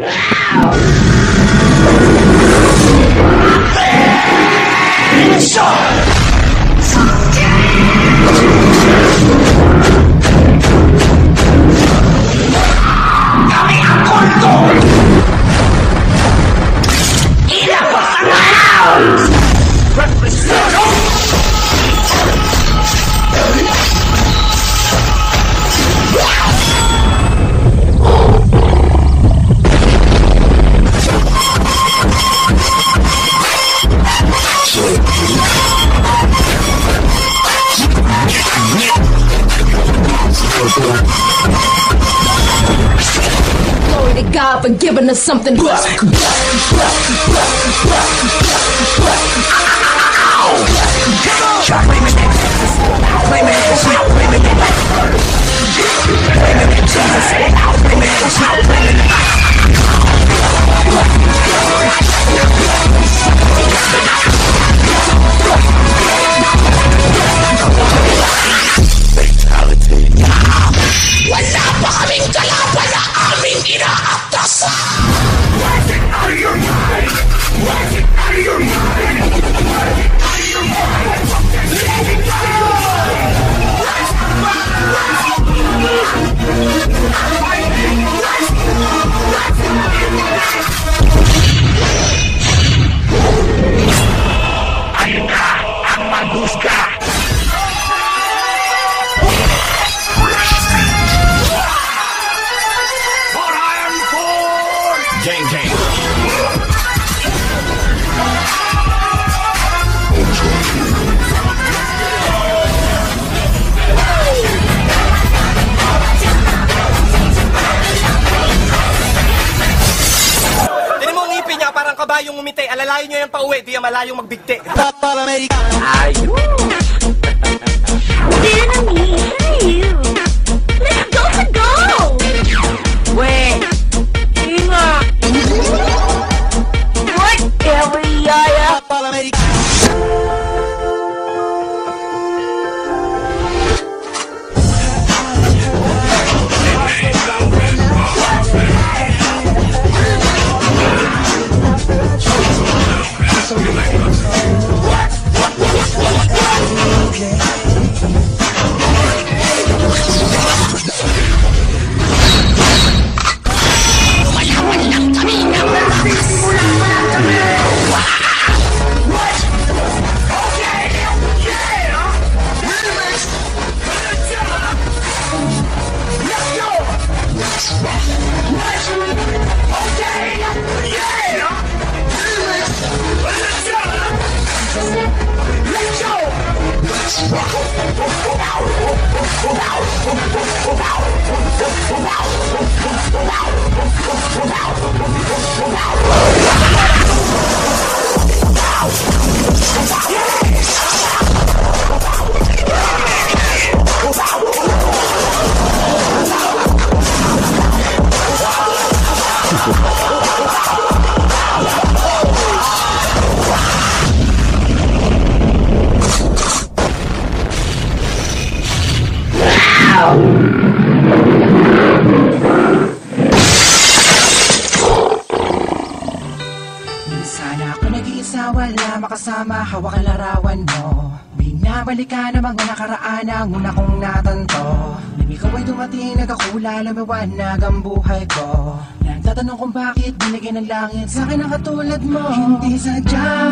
Wow! God for giving us something. Kabayong umiti. Alalayan niyo yung pauwi, di yan malayong magbigti. Enemy, Let's Okay! Yeah! Sana ako nag-iisa, wala makasama, hawak ang larawan mo. Binabalikan ang mga nakaraan ang una kong natanto dumating, nagkakula, lumiwanag ang buhay ko. Nagtatanong kung bakit binigyan ng langit sa akin ang katulad mo. Hindi sadya,